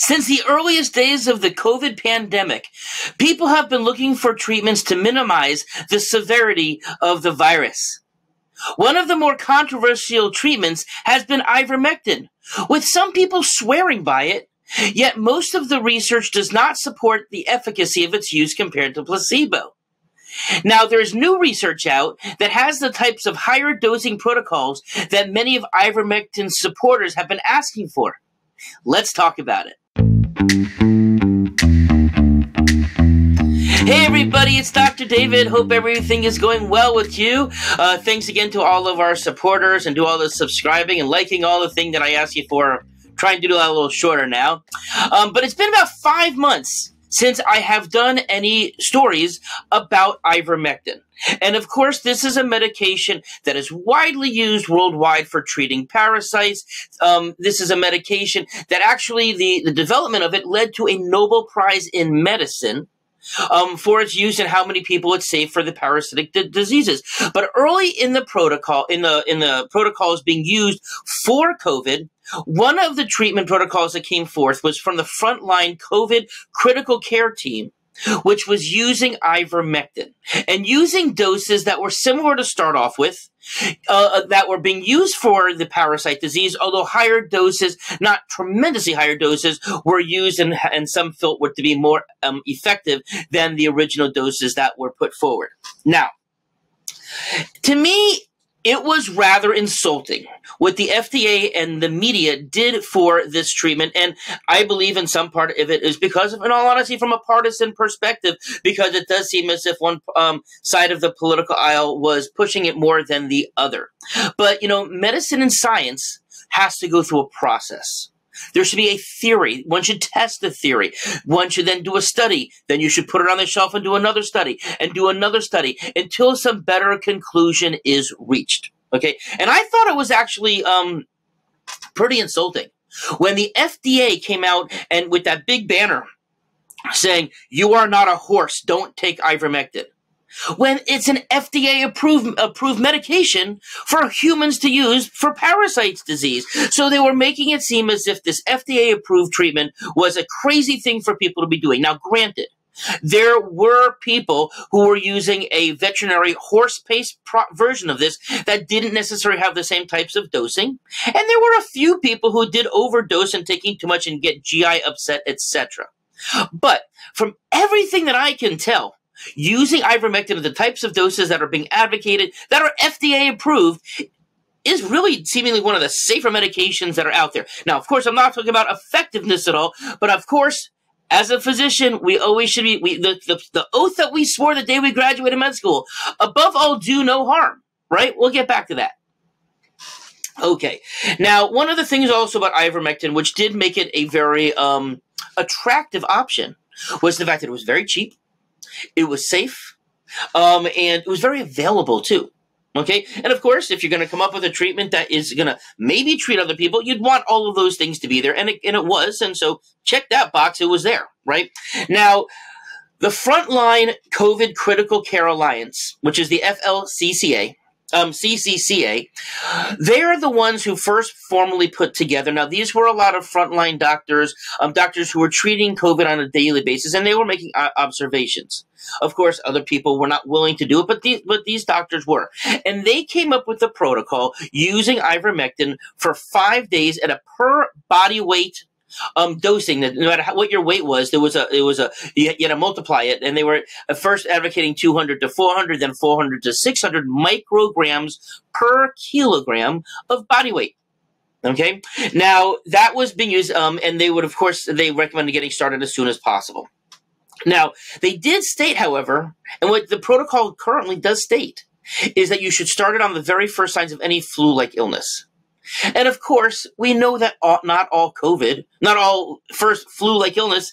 Since the earliest days of the COVID pandemic, people have been looking for treatments to minimize the severity of the virus. One of the more controversial treatments has been ivermectin, with some people swearing by it, yet most of the research does not support the efficacy of its use compared to placebo. Now, there's new research out that has the types of higher dosing protocols that many of ivermectin's supporters have been asking for. Let's talk about it. Hey everybody, it's Dr. David. Hope everything is going well with you. Uh, thanks again to all of our supporters and do all the subscribing and liking all the thing that I asked you for. Trying to do that a little shorter now. Um, but it's been about five months since I have done any stories about ivermectin. And of course, this is a medication that is widely used worldwide for treating parasites. Um, this is a medication that actually the, the development of it led to a Nobel Prize in medicine. Um, for its use and how many people it's safe for the parasitic d- diseases. But early in the protocol, in the in the protocols being used for COVID, one of the treatment protocols that came forth was from the frontline COVID critical care team, which was using ivermectin and using doses that were similar to start off with, uh, that were being used for the parasite disease, although higher doses, not tremendously higher doses, were used and, and some felt were to be more um, effective than the original doses that were put forward. Now, to me, it was rather insulting what the FDA and the media did for this treatment. And I believe in some part of it is because of, in all honesty, from a partisan perspective, because it does seem as if one um, side of the political aisle was pushing it more than the other. But, you know, medicine and science has to go through a process. There should be a theory. One should test the theory. One should then do a study. Then you should put it on the shelf and do another study and do another study until some better conclusion is reached. Okay. And I thought it was actually um, pretty insulting when the FDA came out and with that big banner saying, You are not a horse, don't take ivermectin when it's an FDA approved approved medication for humans to use for parasites disease. So they were making it seem as if this FDA approved treatment was a crazy thing for people to be doing. Now, granted, there were people who were using a veterinary horse paste pro- version of this that didn't necessarily have the same types of dosing. And there were a few people who did overdose and taking too much and get GI upset, etc. But from everything that I can tell, using ivermectin at the types of doses that are being advocated, that are FDA approved, is really seemingly one of the safer medications that are out there. Now, of course, I'm not talking about effectiveness at all, but of course, as a physician, we always should be we, the, the the oath that we swore the day we graduated med school. Above all, do no harm. Right? We'll get back to that. Okay. Now, one of the things also about ivermectin, which did make it a very um, attractive option, was the fact that it was very cheap. It was safe, um, and it was very available too. Okay, and of course, if you're going to come up with a treatment that is going to maybe treat other people, you'd want all of those things to be there, and it, and it was, and so check that box. It was there, right? Now, the Frontline COVID Critical Care Alliance, which is the FLCCA, um, CCCA, they're the ones who first formally put together. Now, these were a lot of frontline doctors, um, doctors who were treating COVID on a daily basis, and they were making observations. Of course, other people were not willing to do it, but these, but these doctors were. And they came up with a protocol using ivermectin for five days at a per body weight um, dosing that no matter how, what your weight was, there was a it was a you, had to multiply it, and they were at first advocating 200 to 400, then 400 to 600 micrograms per kilogram of body weight. Okay, now that was being used, um, and they would of course they recommended getting started as soon as possible. Now they did state, however, and what the protocol currently does state is that you should start it on the very first signs of any flu-like illness. And of course, we know that all, not all COVID, not all first flu-like illness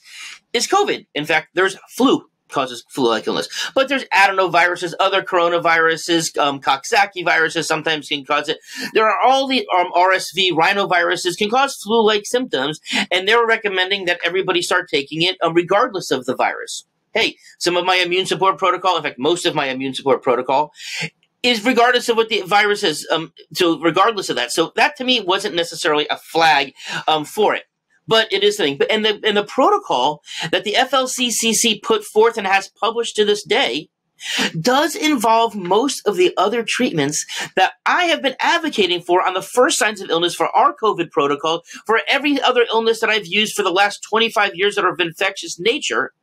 is COVID. In fact, there's flu causes flu-like illness, but there's adenoviruses, other coronaviruses, um, Coxsackie viruses sometimes can cause it. There are all the um, RSV rhinoviruses can cause flu-like symptoms, and they're recommending that everybody start taking it um, regardless of the virus hey, some of my immune support protocol, in fact, most of my immune support protocol is regardless of what the virus is. Um, so regardless of that, so that to me wasn't necessarily a flag um, for it. but it is something. But and the and the protocol that the FLCCC put forth and has published to this day does involve most of the other treatments that I have been advocating for on the first signs of illness for our COVID protocol, for every other illness that I've used for the last 25 years that are of infectious nature,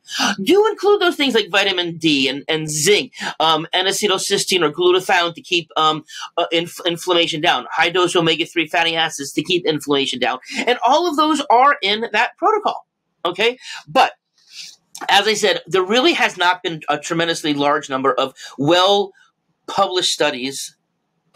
do include those things like vitamin D and, and zinc, um, N-acetylcysteine or glutathione to keep um, uh, inf- inflammation down, high dose omega 3 fatty acids to keep inflammation down. And all of those are in that protocol. Okay. But as I said, there really has not been a tremendously large number of well published studies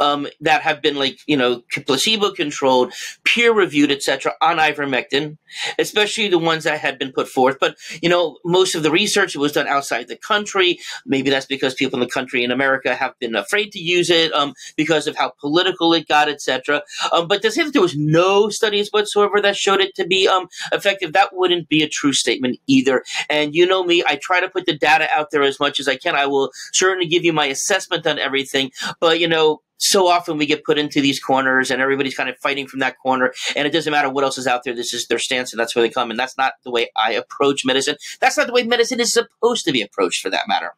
um, that have been like you know placebo controlled, peer reviewed, etc. on ivermectin, especially the ones that had been put forth. But you know most of the research it was done outside the country. Maybe that's because people in the country in America have been afraid to use it um, because of how political it got, etc. Um, but to say that there was no studies whatsoever that showed it to be um, effective, that wouldn't be a true statement either. And you know me, I try to put the data out there as much as I can. I will certainly give you my assessment on everything, but you know so often we get put into these corners and everybody's kind of fighting from that corner and it doesn't matter what else is out there this is their stance and that's where they come and that's not the way i approach medicine that's not the way medicine is supposed to be approached for that matter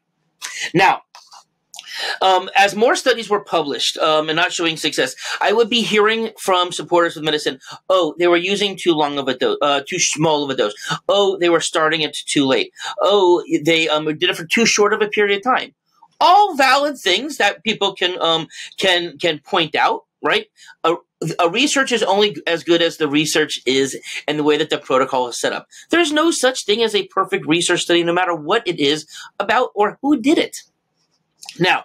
now um, as more studies were published um, and not showing success, I would be hearing from supporters of medicine, "Oh, they were using too long of a dose, uh, too small of a dose. Oh, they were starting it too late. Oh, they um, did it for too short of a period of time." All valid things that people can um, can can point out, right? A, a research is only as good as the research is and the way that the protocol is set up. There's no such thing as a perfect research study, no matter what it is about or who did it. Now,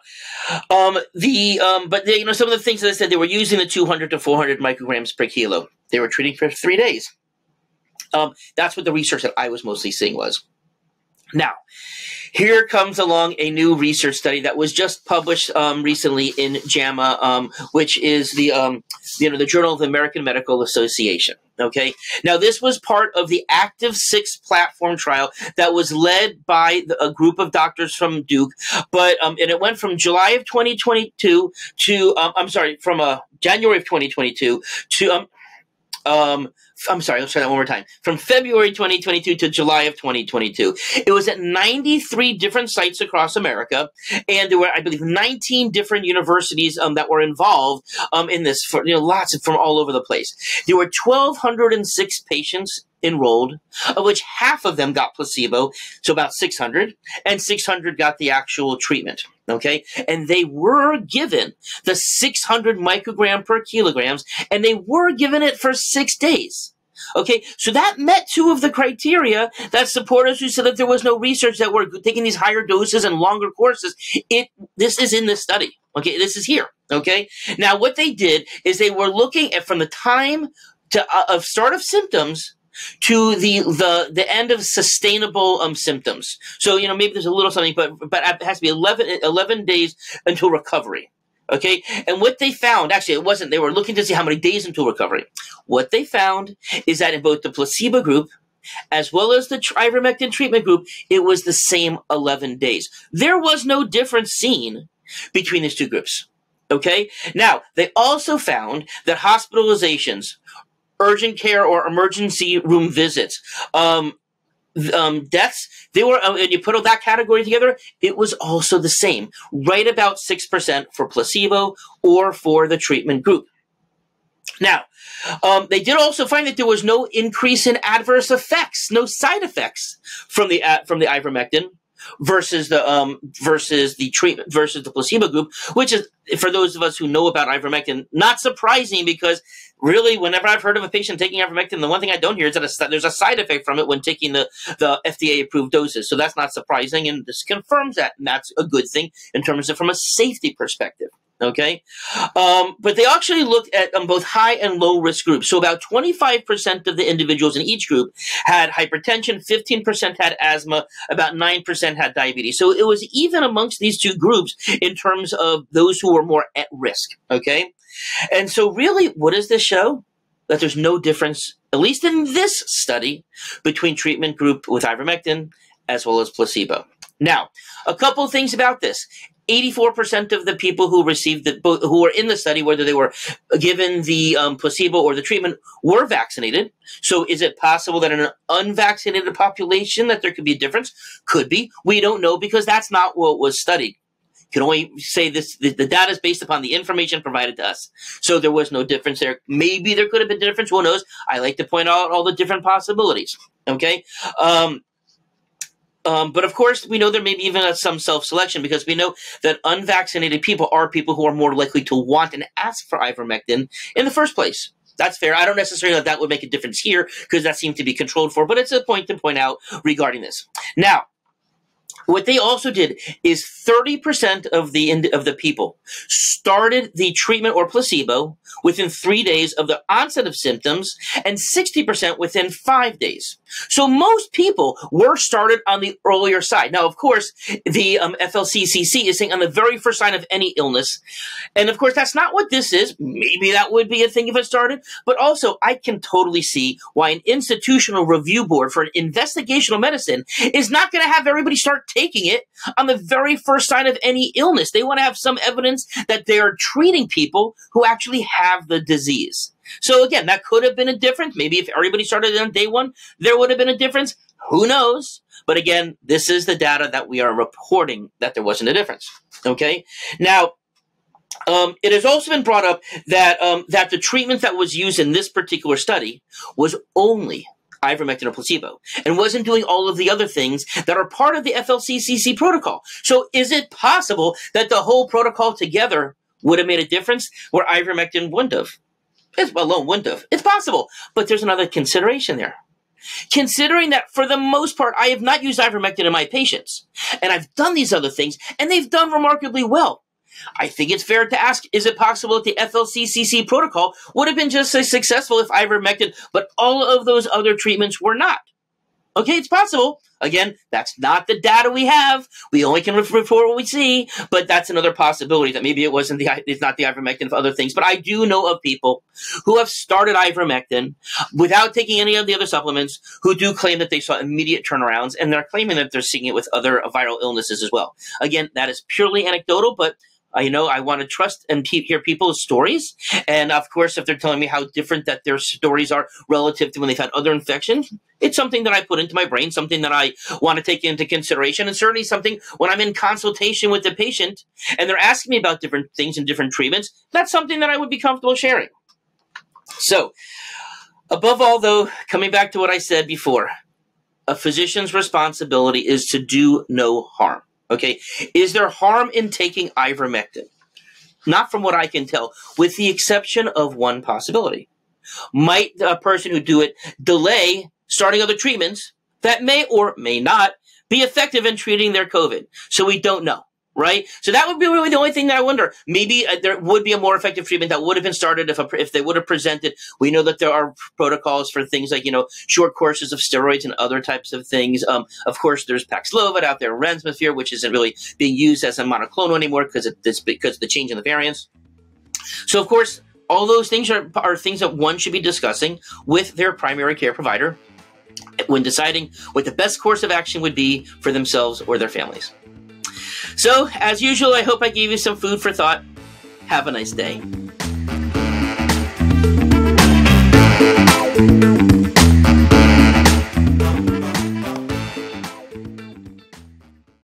um, the um, but they, you know some of the things that I said they were using the 200 to 400 micrograms per kilo. They were treating for three days. Um, that's what the research that I was mostly seeing was. Now, here comes along a new research study that was just published um, recently in JAMA, um, which is the um, you know the Journal of the American Medical Association. Okay, now this was part of the ACTIV-6 platform trial that was led by the, a group of doctors from Duke, but um, and it went from July of 2022 to um, I'm sorry, from uh, January of 2022 to um, um, I'm sorry, let's try that one more time. From February 2022 to July of 2022. It was at 93 different sites across America, and there were, I believe, 19 different universities um, that were involved um, in this, for, you know, lots of, from all over the place. There were 1,206 patients enrolled, of which half of them got placebo, so about 600, and 600 got the actual treatment. Okay, and they were given the 600 microgram per kilograms, and they were given it for six days. Okay, so that met two of the criteria that supporters who said that there was no research that were taking these higher doses and longer courses. It this is in the study. Okay, this is here. Okay, now what they did is they were looking at from the time to, uh, of start of symptoms to the the the end of sustainable um symptoms. So you know maybe there's a little something, but but it has to be 11, 11 days until recovery. Okay, and what they found actually it wasn't. They were looking to see how many days until recovery. What they found is that in both the placebo group as well as the ivermectin treatment group, it was the same 11 days. There was no difference seen between these two groups. Okay? Now, they also found that hospitalizations urgent care or emergency room visits. Um, um, deaths, they were, uh, and you put all that category together, it was also the same, right about 6% for placebo or for the treatment group. Now, um, they did also find that there was no increase in adverse effects, no side effects from the uh, from the ivermectin versus the um, versus the treatment versus the placebo group, which is for those of us who know about ivermectin, not surprising because really, whenever I've heard of a patient taking ivermectin, the one thing I don't hear is that a, there's a side effect from it when taking the the FDA approved doses. So that's not surprising, and this confirms that, and that's a good thing in terms of from a safety perspective. Okay. Um, but they actually looked at um, both high and low risk groups. So about 25% of the individuals in each group had hypertension, 15% had asthma, about 9% had diabetes. So it was even amongst these two groups in terms of those who were more at risk. Okay. And so really, what does this show? That there's no difference, at least in this study, between treatment group with ivermectin as well as placebo. Now, a couple things about this. 84% of the people who received the, who were in the study, whether they were given the um, placebo or the treatment, were vaccinated. So is it possible that in an unvaccinated population that there could be a difference? Could be. We don't know because that's not what was studied. You can only say this, the, the data is based upon the information provided to us. So there was no difference there. Maybe there could have been a difference. Who knows? I like to point out all the different possibilities. Okay. Um, um, but of course, we know there may be even some self-selection because we know that unvaccinated people are people who are more likely to want and ask for ivermectin in the first place. That's fair. I don't necessarily know that, that would make a difference here because that seemed to be controlled for, but it's a point to point out regarding this. Now, what they also did is 30% of the of the people started the treatment or placebo within 3 days of the onset of symptoms and 60% within 5 days. So most people were started on the earlier side. Now, of course, the um, FLCCC is saying on the very first sign of any illness. And of course, that's not what this is. Maybe that would be a thing if it started. But also, I can totally see why an institutional review board for an investigational medicine is not going to have everybody start taking it on the very first sign of any illness. They want to have some evidence that they are treating people who actually have the disease. So again, that could have been a difference. Maybe if everybody started on day one, there would have been a difference. Who knows? But again, this is the data that we are reporting that there wasn't a difference. Okay. Now, um, it has also been brought up that um, that the treatment that was used in this particular study was only ivermectin or placebo and wasn't doing all of the other things that are part of the FLCCC protocol. So is it possible that the whole protocol together would have made a difference where ivermectin wouldn't have? It's well, alone wouldn't have. It's possible, but there's another consideration there. Considering that for the most part, I have not used ivermectin in my patients, and I've done these other things, and they've done remarkably well. I think it's fair to ask, is it possible that the FLCCC protocol would have been just as successful if ivermectin, but all of those other treatments were not? Okay, it's possible. Again, that's not the data we have. We only can report what we see, but that's another possibility that maybe it wasn't the it's not the ivermectin for other things. But I do know of people who have started ivermectin without taking any of the other supplements who do claim that they saw immediate turnarounds, and they're claiming that they're seeing it with other viral illnesses as well. Again, that is purely anecdotal, but you know, I want to trust and hear people's stories. And of course, if they're telling me how different that their stories are relative to when they've had other infections, it's something that I put into my brain, something that I want to take into consideration, and certainly something when I'm in consultation with the patient and they're asking me about different things and different treatments, that's something that I would be comfortable sharing. So, above all, though, coming back to what I said before, a physician's responsibility is to do no harm. Okay. Is there harm in taking ivermectin? Not from what I can tell, with the exception of one possibility. Might a person who do it delay starting other treatments that may or may not be effective in treating their COVID? So we don't know right? So that would be really the only thing that I wonder. Maybe uh, there would be a more effective treatment that would have been started if a, if they would have presented. We know that there are protocols for things like you know short courses of steroids and other types of things. Um, of course, there's Paxlovid out there, Remdesivir, which isn't really being used as a monoclonal anymore because it's because of the change in the variants. So of course, all those things are are things that one should be discussing with their primary care provider when deciding what the best course of action would be for themselves or their families. So, as usual, I hope I gave you some food for thought. Have a nice day.